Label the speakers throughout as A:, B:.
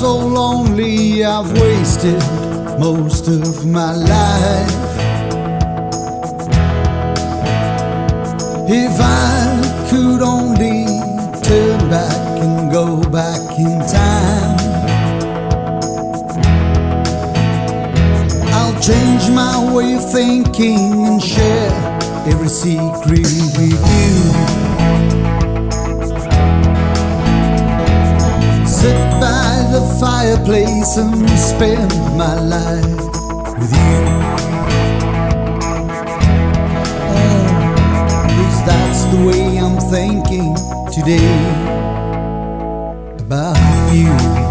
A: so lonely I've wasted most of my life. If I could only turn back and go back in time, I'll change my way of thinking and share every secret with you. Sit by the fireplace and spend my life with you. Cause that's the way I'm thinking today about you.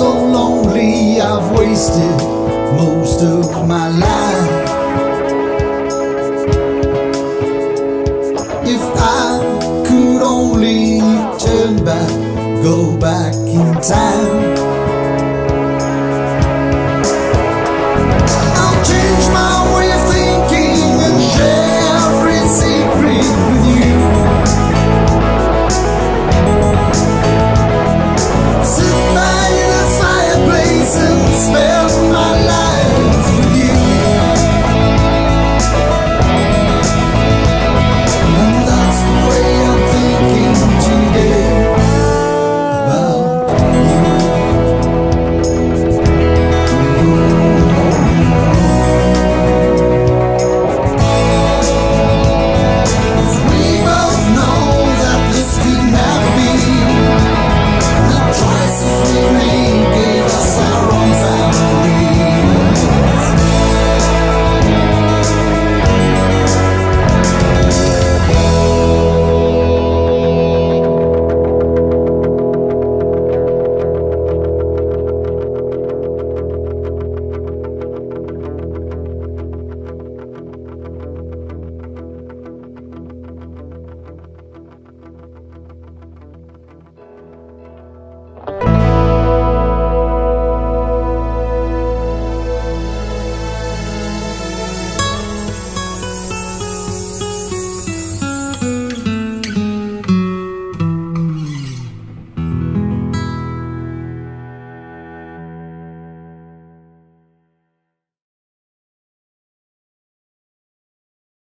A: So lonely, I've wasted most of my life. If I could only turn back, go back in time.